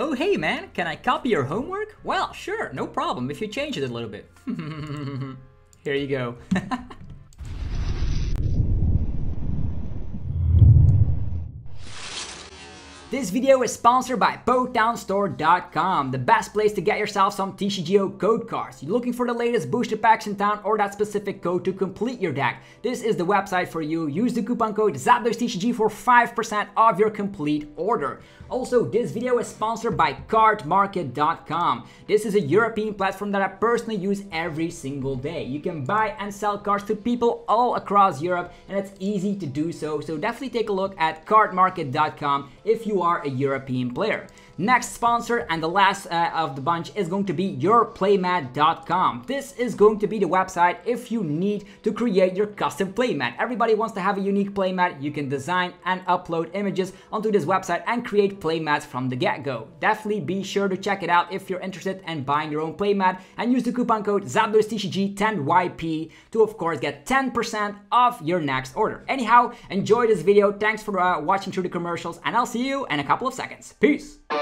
Oh hey man, can I copy your homework? Well, sure, no problem if you change it a little bit. Here you go. This video is sponsored by PoTownStore.com, the best place to get yourself some TCGO code cards. You're looking for the latest booster packs in town or that specific code to complete your deck. This is the website for you. Use the coupon code ZapdosTCG for 5% off your complete order. Also, this video is sponsored by CardMarket.com. This is a European platform that I personally use every single day. You can buy and sell cards to people all across Europe and it's easy to do so. So definitely take a look at CardMarket.com if you are a European player. Next sponsor and the last uh, of the bunch is going to be yourplaymat.com. This is going to be the website if you need to create your custom playmat. Everybody wants to have a unique playmat. You can design and upload images onto this website and create playmats from the get-go. Definitely be sure to check it out if you're interested in buying your own playmat and use the coupon code ZapdosTCG10YP to of course get 10% off your next order. Anyhow, enjoy this video. Thanks for uh, watching through the commercials and I'll see you in a couple of seconds. Peace! What's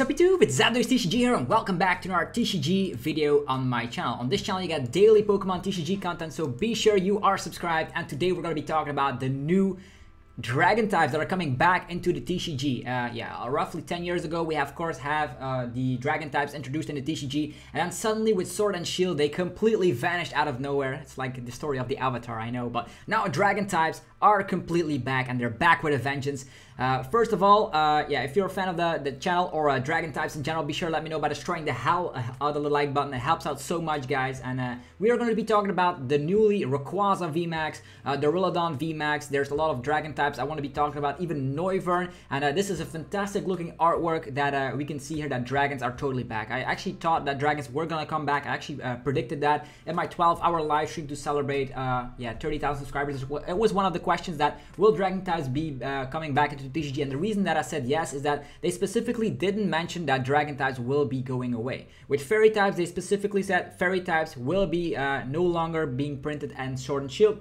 up YouTube, it's Zapdos TCG here and welcome back to another TCG video on my channel. On this channel you get daily Pokemon TCG content so be sure you are subscribed and today we're going to be talking about the new dragon types that are coming back into the TCG. Uh, yeah, uh, roughly 10 years ago, we of course have uh, the dragon types introduced in the TCG, and then suddenly with Sword and Shield, they completely vanished out of nowhere. It's like the story of the Avatar, I know, but now dragon types are completely back, and they're back with a vengeance. Uh, first of all, uh, yeah, if you're a fan of the, the channel or uh, dragon types in general, be sure to let me know by destroying the hell uh, out of the like button. It helps out so much, guys. And uh, we are going to be talking about the newly Rayquaza VMAX, uh, the Duraludon VMAX. There's a lot of dragon types I want to be talking about, even Noivern. And this is a fantastic looking artwork that we can see here that dragons are totally back. I actually thought that dragons were going to come back. I actually predicted that in my 12 hour live stream to celebrate, yeah, 30,000 subscribers. It was one of the questions that will dragon types be coming back into to TCG. And the reason that I said yes is that they specifically didn't mention that Dragon types will be going away. With Fairy types, they specifically said Fairy types will be uh, no longer being printed and Sword and Shield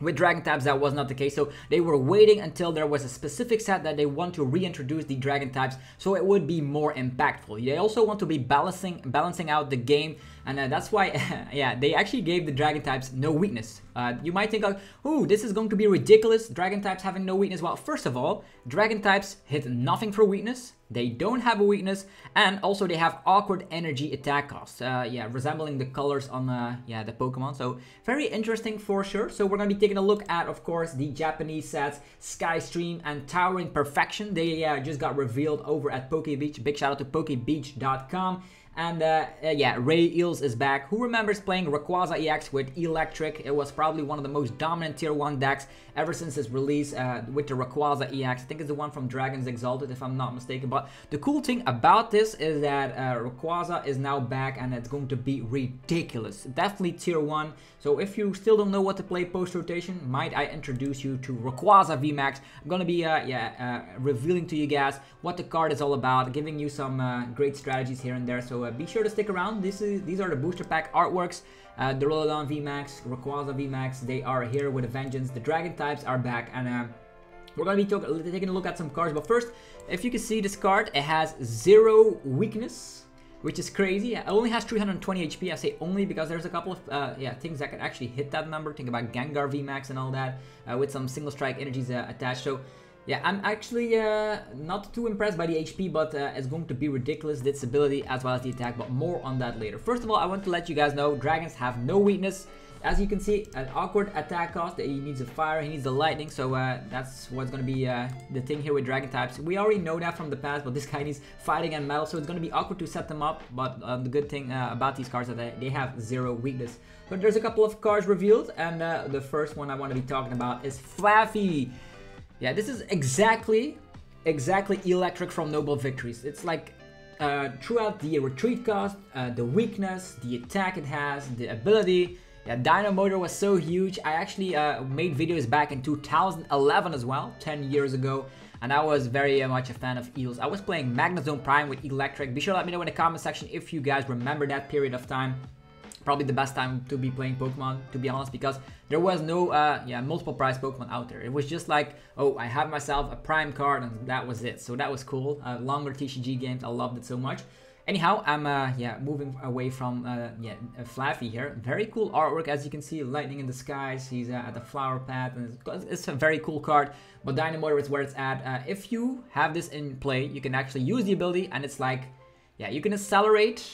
with Dragon types, that was not the case, so they were waiting until there was a specific set that they want to reintroduce the Dragon types, so it would be more impactful. They also want to be balancing balancing out the game and uh, that's why, yeah, they actually gave the dragon types no weakness. Uh, you might think like, ooh, this is going to be ridiculous, dragon types having no weakness. Well, first of all, dragon types hit nothing for weakness, they don't have a weakness, and also they have awkward energy attack costs. Uh, yeah, resembling the colors on uh, yeah the Pokemon. So very interesting for sure. So we're gonna be taking a look at, of course, the Japanese sets Sky Stream and Towering Perfection. They uh, just got revealed over at PokeBeach. Big shout out to PokeBeach.com. And uh, uh, yeah, Ray Eels is back. Who remembers playing Rayquaza EX with Eelektrik? It was probably one of the most dominant tier 1 decks ever since its release uh, with the Rayquaza EX. I think it's the one from Dragons Exalted if I'm not mistaken. But the cool thing about this is that uh, Rayquaza is now back and it's going to be ridiculous. Definitely tier 1. So if you still don't know what to play post-rotation, might I introduce you to Rayquaza VMAX. I'm gonna be uh, yeah, uh, revealing to you guys what the card is all about, giving you some uh, great strategies here and there. So uh, be sure to stick around. This is These are the booster pack artworks. Uh, the Duraludon VMAX, Rayquaza VMAX, they are here with a vengeance. The Dragon types are back and uh, we're going to be taking a look at some cards. But first, if you can see this card, it has zero weakness which is crazy. It only has 320 HP. I say only because there's a couple of uh, yeah things that could actually hit that number. Think about Gengar VMAX and all that uh, with some single strike energies uh, attached. So yeah, I'm actually uh, not too impressed by the HP, but uh, it's going to be ridiculous, this ability as well as the attack, but more on that later. First of all, I want to let you guys know, dragons have no weakness. As you can see, an awkward attack cost. He needs a fire, he needs the lightning, so uh, that's what's going to be uh, the thing here with dragon types. We already know that from the past, but this guy needs fighting and metal, so it's going to be awkward to set them up. But uh, the good thing uh, about these cards is that they have zero weakness. But there's a couple of cards revealed, and uh, the first one I want to be talking about is Flaaffy. Yeah, this is exactly, exactly Eelektrik from Noble Victories. It's like uh, throughout the retreat cost, uh, the weakness, the attack it has, the ability, Yeah, Dynamotor was so huge. I actually uh, made videos back in 2011 as well, 10 years ago. And I was very uh, much a fan of eels. I was playing Magnezone Prime with Eelektrik. Be sure to let me know in the comment section if you guys remember that period of time probably the best time to be playing Pokemon, to be honest, because there was no, uh, yeah, multiple prize Pokemon out there. It was just like, oh, I have myself a Prime card, and that was it. So that was cool. Uh, longer TCG games, I loved it so much. Anyhow, I'm, uh, yeah, moving away from, uh, yeah, uh, Flaaffy here. Very cool artwork, as you can see, lightning in the skies. He's uh, at the flower path, and it's, it's, a very cool card. But Dynamotor is where it's at. Uh, if you have this in play, you can actually use the ability, and it's like, yeah, you can accelerate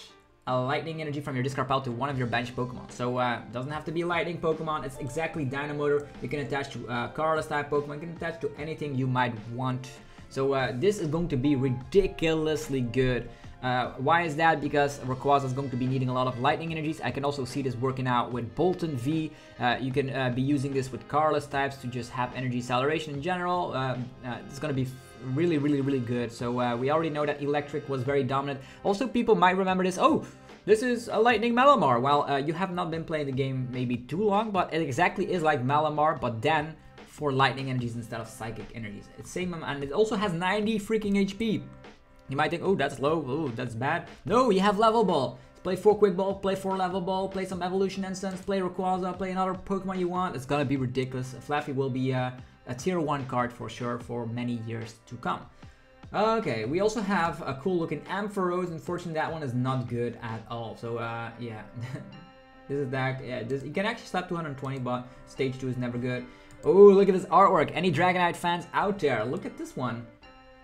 a lightning energy from your discard pile to one of your bench Pokemon. So uh, doesn't have to be lightning Pokemon, it's exactly Dynamotor. You can attach to uh, colorless type Pokemon, you can attach to anything you might want. So uh, this is going to be ridiculously good. Uh, why is that? Because Rayquaza is going to be needing a lot of lightning energies. I can also see this working out with Boltund V. Uh, you can uh, be using this with colorless types to just have energy acceleration in general. Um, uh, it's going to be really, really, really good. So uh, we already know that Eelektrik was very dominant. Also, people might remember this. Oh, this is a Lightning Malamar. Well, uh, you have not been playing the game maybe too long, but it exactly is like Malamar, but then for Lightning energies instead of Psychic energies. It's same, and it also has 90 freaking HP. You might think, oh, that's low, oh, that's bad. No, you have Level Ball. Play 4 Quick Ball, play 4 Level Ball, play some Evolution Incense, play Rayquaza, play another Pokemon you want. It's gonna be ridiculous. Flaaffy will be uh, a tier 1 card for sure for many years to come. Okay, we also have a cool looking Ampharos. Unfortunately, that one is not good at all. So, uh, yeah. this is that. Yeah, this, you can actually slap 220, but stage 2 is never good. Oh, look at this artwork. Any Dragonite fans out there? Look at this one.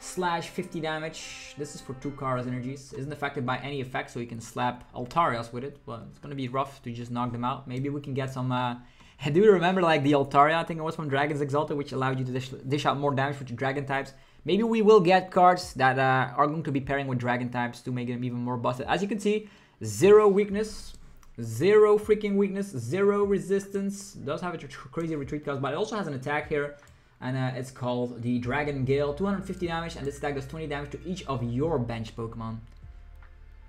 Slash 50 damage. This is for two Kara's energies. Isn't affected by any effect, so you can slap Altarias with it. But it's gonna be rough to just knock them out. Maybe we can get some uh, I do remember like the Altaria, I think it was from Dragons Exalted, which allowed you to dish, dish out more damage with your dragon types. Maybe we will get cards that uh, are going to be pairing with dragon types to make them even more busted. As you can see, zero weakness, zero freaking weakness, zero resistance. Does have a crazy retreat cost, but it also has an attack here. And uh, it's called the Dragon Gale. 250 damage, and this attack does 20 damage to each of your bench Pokemon.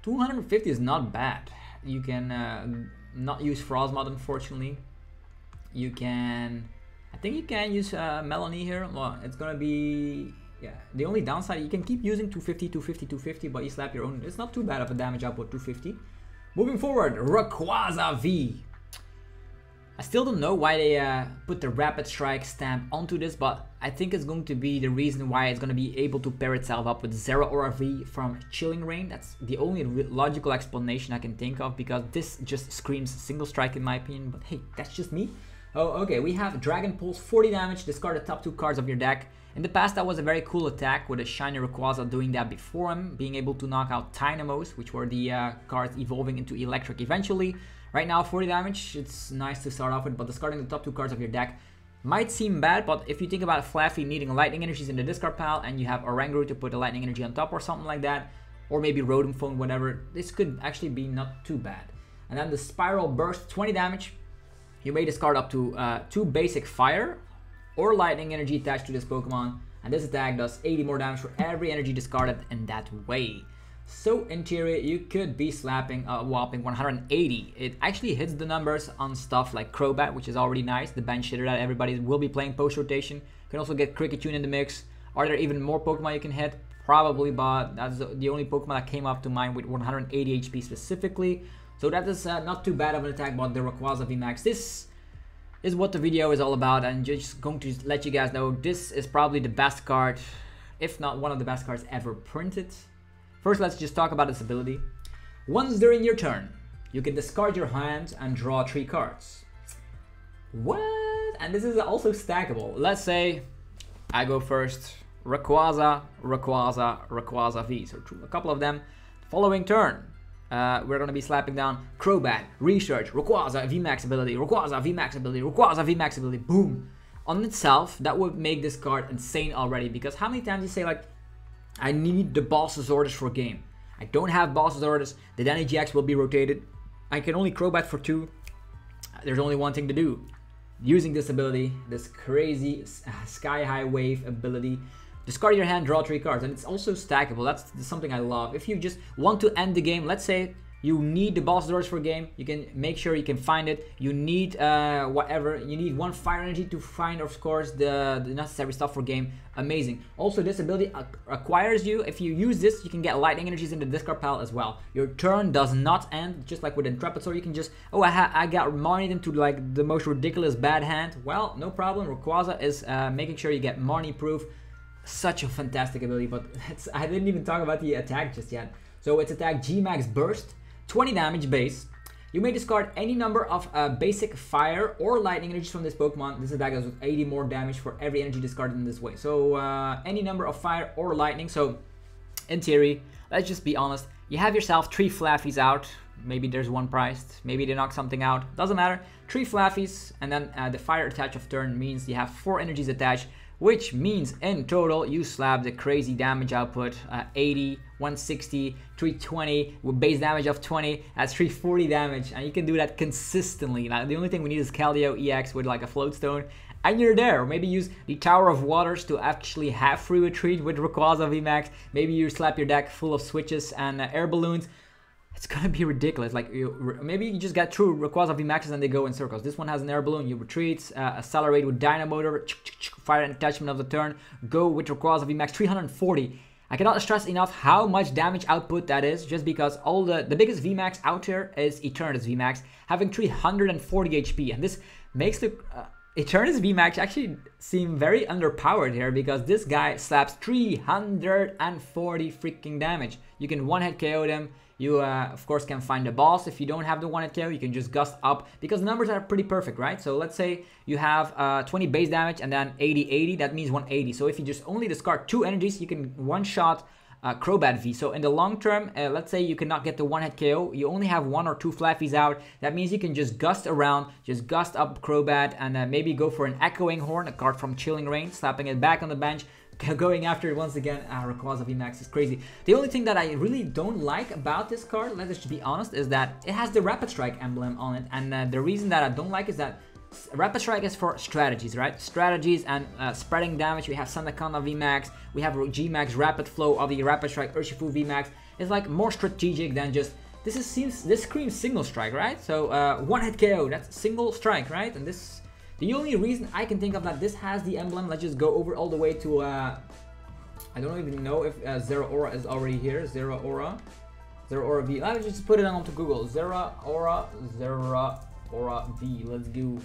250 is not bad. You can uh, not use Frosmoth, unfortunately you can I think you can use uh, Melony here well it's gonna be yeah the only downside you can keep using 250 250 250 but you slap your own it's not too bad of a damage output 250 moving forward Rayquaza V I still don't know why they uh, put the Rapid Strike stamp onto this, but I think it's going to be the reason why it's going to be able to pair itself up with Zeraora V from Chilling Reign. That's the only logical explanation I can think of, because this just screams single strike in my opinion, but hey, that's just me. Oh, okay, we have Dragon Pulse, 40 damage, discard the top two cards of your deck. In the past, that was a very cool attack with a Shiny Rayquaza doing that before him, being able to knock out Tynamos, which were the uh, cards evolving into Eelektrik eventually. Right now, 40 damage, it's nice to start off with, but discarding the top two cards of your deck might seem bad, but if you think about Flaaffy needing lightning energies in the discard pile and you have Oranguru to put a lightning energy on top or something like that, or maybe Rotom Phone, whatever, this could actually be not too bad. And then the Spiral Burst, 20 damage, you may discard up to uh, two basic fire or lightning energy attached to this Pokemon, and this attack does 80 more damage for every energy discarded in that way. So in theory, you could be slapping a whopping 180. It actually hits the numbers on stuff like Crobat, which is already nice, the bench hitter that everybody will be playing post-rotation. You can also get Kricketune in the mix. Are there even more Pokemon you can hit? Probably, but that's the only Pokemon that came up to mind with 180 HP specifically. So that is uh, not too bad of an attack but the Rayquaza VMAX. This is what the video is all about and just going to let you guys know this is probably the best card, if not one of the best cards ever printed. First let's just talk about its ability. Once during your turn, you can discard your hand and draw three cards. What? And this is also stackable. Let's say I go first, Rayquaza, Rayquaza, Rayquaza V. So a couple of them. Following turn, uh, we're gonna be slapping down Crobat, Research, Rayquaza, VMAX ability, Rayquaza, VMAX ability, Rayquaza, VMAX ability, boom. On itself, that would make this card insane already because how many times you say like, I need the boss's orders for game. I don't have boss's orders, the Dedenne GX will be rotated. I can only Crobat for two. There's only one thing to do. Using this ability, this crazy sky high wave ability, Discard your hand, draw three cards, and it's also stackable. That's something I love. If you just want to end the game, let's say you need the boss doors for game. You can make sure you can find it. You need uh, whatever. You need one fire energy to find, of course, the, the necessary stuff for game. Amazing. Also, this ability acquires you. If you use this, you can get lightning energies in the discard pile as well. Your turn does not end, just like with Intrepid Sword. You can just, oh, I, I got Marnie into like the most ridiculous bad hand. Well, no problem. Rayquaza is uh, making sure you get Marnie proof. Such a fantastic ability, but I didn't even talk about the attack just yet. So it's attack G-Max Burst. 20 damage base. You may discard any number of uh, basic fire or lightning energies from this Pokemon. This attack does with 80 more damage for every energy discarded in this way. So uh, any number of fire or lightning. So in theory, let's just be honest. You have yourself three Flaffies out. Maybe there's one priced. Maybe they knock something out. Doesn't matter. Three Flaffies and then uh, the fire attach of turn means you have four energies attached which means in total you slap the crazy damage output uh, 80 160 320 with base damage of 20 that's 340 damage and you can do that consistently now the only thing we need is Keldeo EX with like a float stone and you're there. Maybe use the Tower of Waters to actually have free retreat with Rayquaza VMAX. Maybe you slap your deck full of switches and uh, air balloons it's gonna be ridiculous. Like you, maybe you just get through Rayquaza VMAXs and they go in circles. This one has an air balloon. You retreat, uh, accelerate with Dynamotor, fire and attachment of the turn. Go with Rayquaza VMAX 340. I cannot stress enough how much damage output that is, just because all the the biggest VMAX out here is Eternatus VMAX, having 340 HP, and this makes the uh, Eternatus VMAX actually seem very underpowered here because this guy slaps 340 freaking damage. You can one-hit KO them. You, uh, of course, can find the boss. If you don't have the one-hit KO, you can just gust up because numbers are pretty perfect, right? So let's say you have uh, 20 base damage and then 80-80. That means 180. So if you just only discard two energies, you can one-shot uh, Crobat V. So in the long term, uh, let's say you cannot get the one-hit KO, you only have one or two Flaffies out. That means you can just gust around, just gust up Crobat, and uh, maybe go for an Echoing Horn, a card from Chilling Reign, slapping it back on the bench, going after it once again. Ah, Rayquaza VMAX is crazy. The only thing that I really don't like about this card, let's just be honest, is that it has the Rapid Strike emblem on it. And uh, the reason that I don't like is that Rapid Strike is for strategies, right? Strategies and uh, spreading damage. We have Sandaconda VMAX, we have G-Max Rapid Flow of the Rapid Strike Urshifu VMAX. It's like more strategic than just this is seems this screams single strike, right? So uh, one hit KO, that's single strike, right? And this the only reason I can think of that this has the emblem. Let's just go over all the way to uh, I don't even know if uh, Zeraora is already here. Zeraora, Zero Aura V. Let's just put it onto Google. Zeraora, Zera Aura V. Let's go.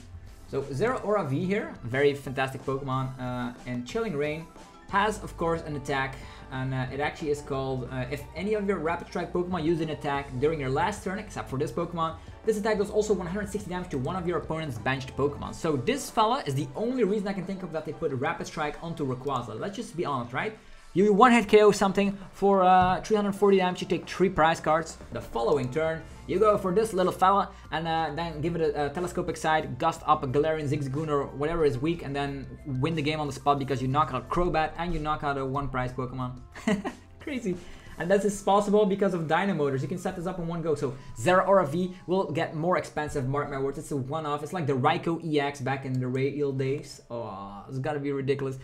So Zeraora V here, very fantastic Pokemon, uh, and Chilling Reign has of course an attack, and uh, it actually is called, uh, if any of your Rapid Strike Pokemon use an attack during your last turn, except for this Pokemon, this attack does also 160 damage to one of your opponent's benched Pokemon. So this fella is the only reason I can think of that they put Rapid Strike onto Rayquaza. Let's just be honest, right? You one-hit KO something for uh, 340 damage, you take 3 prize cards. The following turn, you go for this little fella and uh, then give it a, a, Telescopic Sight, gust up a Galarian Zigzagoon or whatever is weak and then win the game on the spot because you knock out Crobat and you knock out a one prize Pokemon. Crazy. And this is possible because of Dynamotors. You can set this up in one go. So Zeraora V will get more expensive, mark my words. It's a one-off. It's like the Raikou EX back in the Rail days. Oh, it's gotta be ridiculous.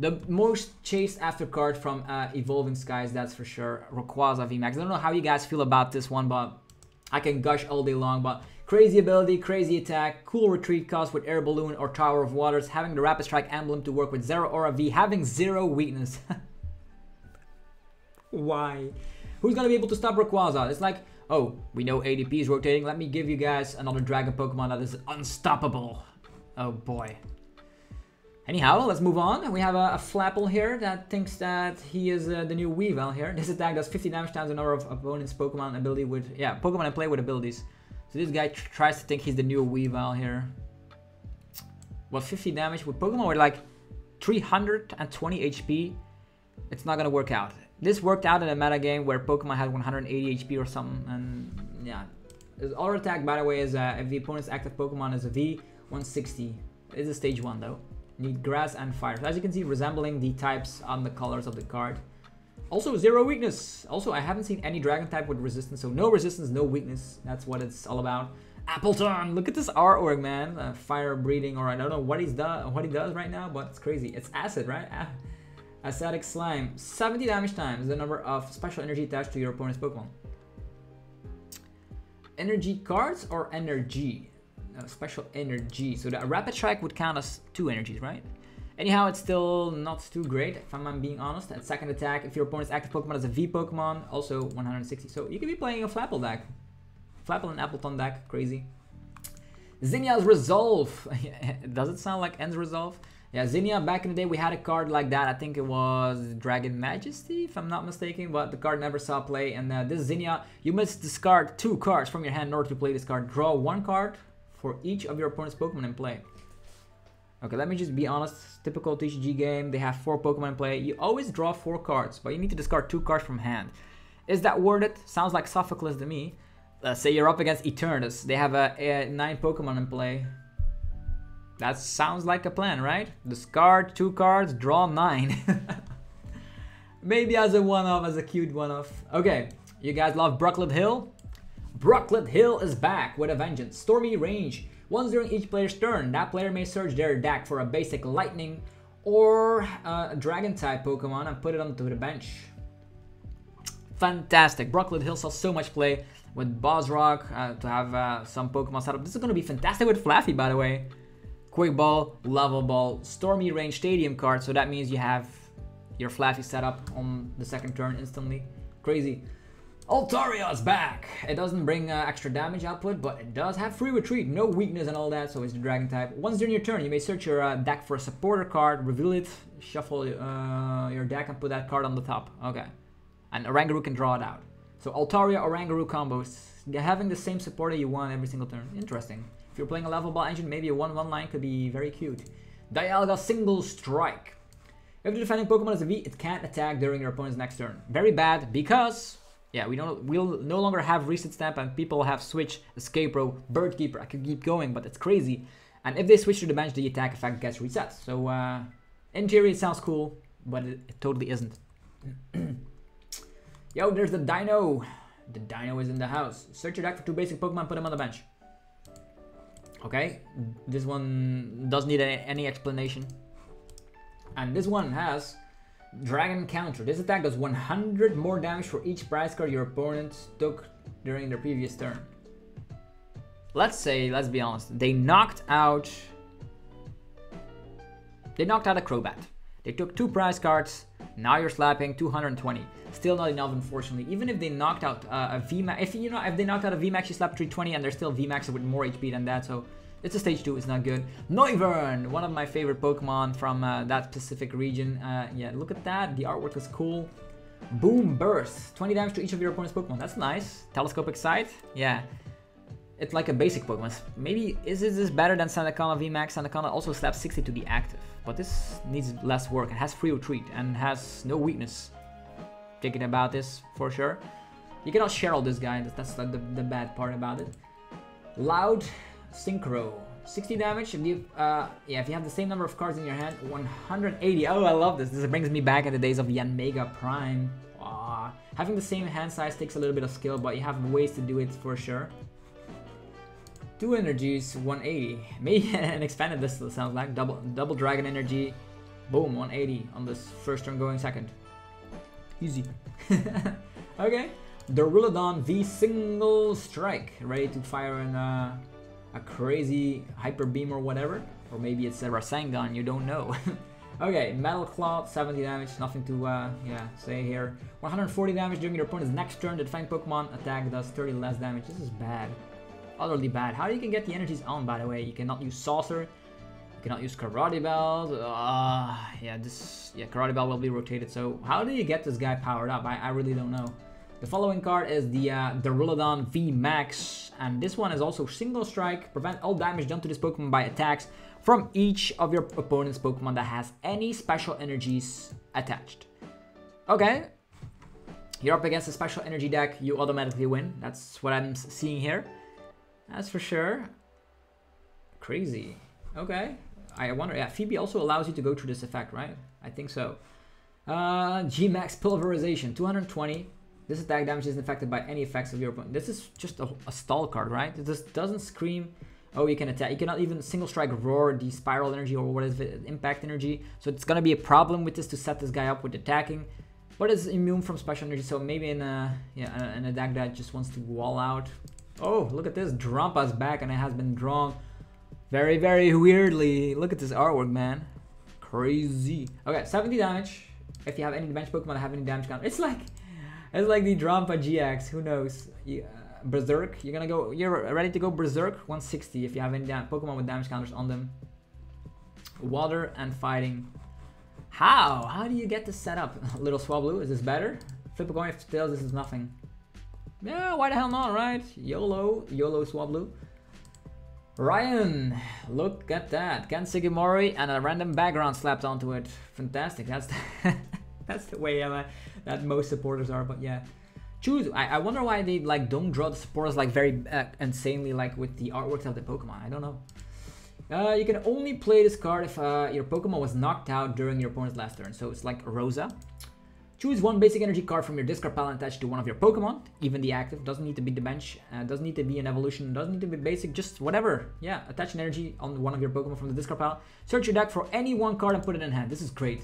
The most chased after card from uh, Evolving Skies, that's for sure. Rayquaza VMAX. I don't know how you guys feel about this one, but I can gush all day long. But crazy ability, crazy attack, cool retreat cost with Air Balloon or Tower of Waters, having the Rapid Strike emblem to work with Zeraora V, having zero weakness. Why? Who's gonna be able to stop Rayquaza? It's like, oh, we know ADP is rotating. Let me give you guys another Dragon Pokemon that is unstoppable. Oh boy. Anyhow, let's move on. We have a, a Flapple here that thinks that he is uh, the new Weavile here. This attack does 50 damage times the number of opponent's Pokemon ability with, yeah, Pokemon I play with abilities. So this guy tr tries to think he's the new Weavile here. Well, 50 damage with Pokemon with like 320 HP, it's not gonna work out. This worked out in a meta game where Pokemon had 180 HP or something, and yeah. His auto attack, by the way, is uh, if the opponent's active Pokemon is a V, 160. It's a stage 1 though need grass and fire. So as you can see, resembling the types on the colors of the card. Also, zero weakness. Also, I haven't seen any dragon type with resistance, so no resistance, no weakness. That's what it's all about. Appletun, look at this artwork, man. Uh, fire breathing, or I don't know what he's what he does right now, but it's crazy. It's acid, right? Acidic slime. 70 damage times the number of special energy attached to your opponent's Pokemon. energy cards or energy? No, special energy. So the rapid strike would count as two energies, right? Anyhow, it's still not too great, if I'm being honest. At second attack, if your opponent's active Pokemon is a V Pokemon, also 160. So you could be playing a Flapple deck. Flapple and Appletun deck, crazy. Zinnia's Resolve. Does it sound like N's Resolve? Yeah, Zinnia, back in the day, we had a card like that. I think it was Dragon Majesty, if I'm not mistaken, but the card never saw play. And uh, this Zinnia, you must discard two cards from your hand in order to play this card. Draw one card for each of your opponent's Pokemon in play. Okay, let me just be honest. Typical TCG game, they have four Pokemon in play. You always draw four cards, but you need to discard two cards from hand. Is that worth it? Sounds like Sophocles to me. Let's say you're up against Eternatus. They have a, a nine Pokemon in play. That sounds like a plan, right? Discard two cards, draw nine. Maybe as a one-off, as a cute one-off. Okay, you guys love Brooklet Hill? Brooklet Hill is back with a vengeance. Stormy range. Once during each player's turn, that player may search their deck for a basic lightning or a dragon type Pokemon and put it onto the bench. Fantastic. Brooklet Hill saw so much play with Bozrok uh, to have uh, some Pokemon set up. This is going to be fantastic with Flaaffy, by the way. Quick Ball, Level Ball, Stormy Range Stadium card. So that means you have your Flaaffy set up on the second turn instantly. Crazy. Altaria is back! It doesn't bring uh, extra damage output, but it does have free retreat, no weakness and all that, so it's the dragon type. Once during your turn, you may search your uh, deck for a supporter card, reveal it, shuffle uh, your deck and put that card on the top. Okay. And Oranguru can draw it out. So Altaria Oranguru combos, having the same supporter you want every single turn. Interesting. You're playing a level ball engine, maybe a 1-1 line could be very cute. Dialga Single Strike. If the defending Pokemon is a V, it can't attack during your opponent's next turn. Very bad because, yeah, we don't we'll no longer have Reset Stamp and people have Switch, Escape Rope, Bird Keeper. I could keep going, but it's crazy. And if they switch to the bench, the attack effect gets reset. So, uh, in theory, it sounds cool, but it, it totally isn't. Yo, there's the Dino. The Dino is in the house. Search your deck for two basic Pokemon, put them on the bench. Okay, this one doesn't need any explanation. And this one has Dragon Counter. This attack does 100 more damage for each prize card your opponent took during their previous turn. Let's say, let's be honest, they knocked out... They knocked out a Crobat. They took two prize cards, now you're slapping 220. Still not enough, unfortunately. Even if they knocked out uh, a VMAX, if you know, if they knocked out a VMAX, you slap 320 and they're still VMAX with more HP than that, so it's a stage 2, it's not good. Noivern, one of my favorite Pokemon from uh, that specific region. Uh, yeah, look at that, the artwork is cool. Boom Burst, 20 damage to each of your opponent's Pokemon, that's nice. Telescopic Sight, yeah. It's like a basic Pokemon. Maybe, is this better than Sandaconda VMAX? Sandaconda also slaps 60 to be active, but this needs less work. It has free retreat and has no weakness. Thinking about this, for sure. You cannot share all this guy, that's like the, the bad part about it. Loud Synchro. 60 damage if you, uh, yeah, if you have the same number of cards in your hand, 180. Oh, I love this. This brings me back in the days of Yanmega Prime. Aww. Having the same hand size takes a little bit of skill, but you have ways to do it for sure. Two energies, 180. Maybe an expanded this sounds like. Double double dragon energy. Boom, 180 on this first turn going second. Easy. okay. the Duraludon V single strike. Ready to fire an, uh, a crazy hyper beam or whatever. Or maybe it's a Rasengan, you don't know. okay, Metal Claw, 70 damage, nothing to uh, yeah say here. 140 damage during your opponent's next turn. The defending Pokemon attack does 30 less damage. This is bad utterly bad. How you can get the energies on, by the way? You cannot use Saucer. You cannot use Karate Belt. Uh, yeah, this yeah Karate Belt will be rotated. So how do you get this guy powered up? I, I really don't know. The following card is the uh, V Max, and this one is also single strike. Prevent all damage done to this Pokemon by attacks from each of your opponent's Pokemon that has any special energies attached. Okay. You're up against a special energy deck, you automatically win. That's what I'm seeing here. That's for sure. Crazy. Okay. I wonder, yeah, Phoebe also allows you to go through this effect, right? I think so. Uh, G-Max Pulverization, 220. This attack damage isn't affected by any effects of your opponent. This is just a, a stall card, right? This doesn't scream, oh, you can attack. You cannot even single strike roar the spiral energy or what is it, impact energy. So it's gonna be a problem with this to set this guy up with attacking. But it's immune from special energy, so maybe in a, yeah, in a deck that just wants to wall out, Oh, look at this. Drampa's back and it has been drawn very, very weirdly. Look at this artwork, man. Crazy. Okay, 70 damage. If you have any bench Pokemon that have any damage counter. It's like it's like the Drampa GX. Who knows? Yeah, uh, Berserk. You're gonna go. You're ready to go Berserk. 160 if you have any Pokemon with damage counters on them. Water and fighting. How? How do you get this set up? Little Swablu. Is this better? Flip a coin if tails. This is nothing. Yeah, why the hell not, right? YOLO. YOLO Swablu. Raihan, look at that. Ken Sugimori and a random background slapped onto it. Fantastic. That's the, that's the way uh, that most supporters are, but yeah. Choose. I, I wonder why they like don't draw the supporters like very uh, insanely like with the artworks of the Pokemon. I don't know. Uh, you can only play this card if uh, your Pokemon was knocked out during your opponent's last turn. So it's like Rosa. Choose one basic energy card from your discard pile and attach to one of your Pokemon, even the active. Doesn't need to be the bench, uh, doesn't need to be an evolution, doesn't need to be basic, just whatever. Yeah, attach an energy on one of your Pokemon from the discard pile. Search your deck for any one card and put it in hand. This is great.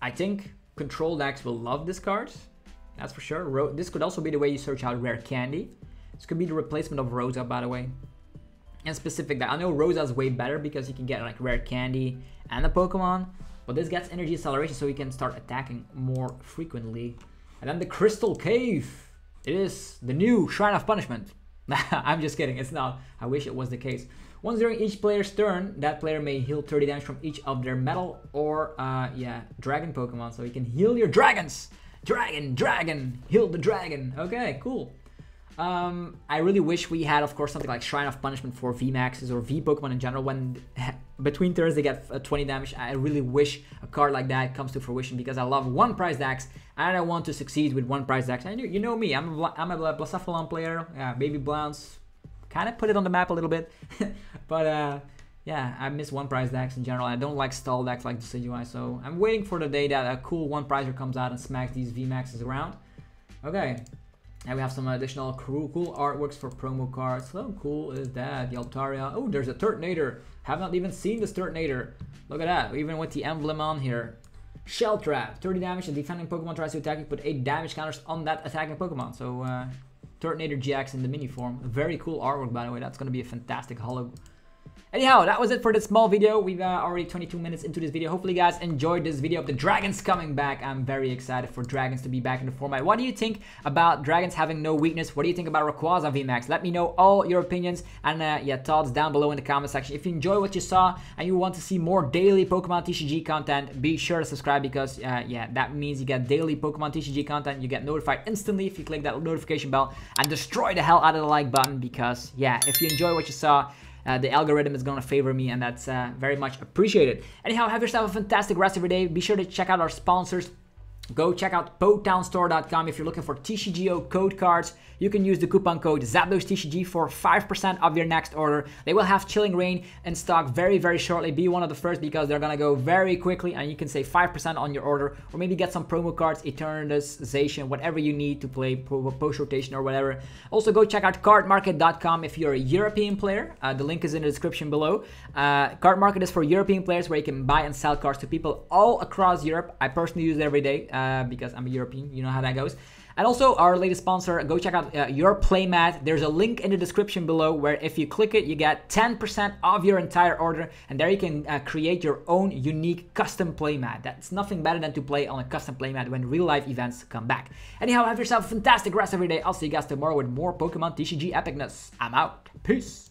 I think control decks will love this card. That's for sure. this could also be the way you search out rare candy. This could be the replacement of Rosa, by the way. And specific that I know Rosa's way better because you can get like rare candy and a Pokemon. But this gets energy acceleration so we can start attacking more frequently. And then the Crystal Cave. It is the new Shrine of Punishment. I'm just kidding, it's not. I wish it was the case. Once during each player's turn, that player may heal 30 damage from each of their metal or, uh, yeah, dragon Pokemon. So you can heal your dragons. Dragon, dragon, heal the dragon. Okay, cool. Um, I really wish we had, of course, something like Shrine of Punishment for VMAXs or V Pokemon in general. When between turns they get uh, 20 damage, I really wish a card like that comes to fruition because I love one prize decks and I want to succeed with one prize decks. And you, you know me, I'm a, I'm a Blacephalon player. Yeah, Baby Blounce, kind of put it on the map a little bit, but uh, yeah, I miss one prize decks in general. I don't like stall decks like Decidueye, so I'm waiting for the day that a cool one prizer comes out and smacks these VMAXs around. Okay, and we have some additional cool, cool artworks for promo cards. How cool is that? The Altaria. Oh, there's a Turtonator. Have not even seen this Turtonator. Look at that. Even with the emblem on here. Shell Trap. 30 damage. The defending Pokemon tries to attack you. Put 8 damage counters on that attacking Pokemon. So, uh, Turtonator GX in the mini form. Very cool artwork, by the way. That's going to be a fantastic holo Anyhow, that was it for this small video. We've uh, already 22 minutes into this video. Hopefully you guys enjoyed this video of the dragons coming back. I'm very excited for dragons to be back in the format. What do you think about dragons having no weakness? What do you think about Rayquaza VMAX? Let me know all your opinions and uh, yeah, thoughts down below in the comment section. If you enjoy what you saw and you want to see more daily Pokemon TCG content, be sure to subscribe because uh, yeah, that means you get daily Pokemon TCG content. You get notified instantly if you click that notification bell and destroy the hell out of the like button because yeah, if you enjoy what you saw, uh, the algorithm is going to favor me and that's uh, very much appreciated. Anyhow, have yourself a fantastic rest of your day. Be sure to check out our sponsors Go check out PotownStore.com if you're looking for TCGO code cards. You can use the coupon code ZapdosTCG for 5% of your next order. They will have Chilling Reign in stock very, very shortly. Be one of the first because they're gonna go very quickly and you can save 5% on your order or maybe get some promo cards, Eternization, whatever you need to play post rotation or whatever. Also, go check out cardmarket.com if you're a European player. Uh, the link is in the description below. Uh, Card Market is for European players where you can buy and sell cards to people all across Europe. I personally use it every day uh, because I'm a European. You know how that goes. And also our latest sponsor, go check out uh, Your Playmat. There's a link in the description below where if you click it, you get 10% of your entire order. And there you can uh, create your own unique custom playmat. That's nothing better than to play on a custom playmat when real life events come back. Anyhow, have yourself a fantastic rest of your day. I'll see you guys tomorrow with more Pokemon TCG epicness. I'm out. Peace.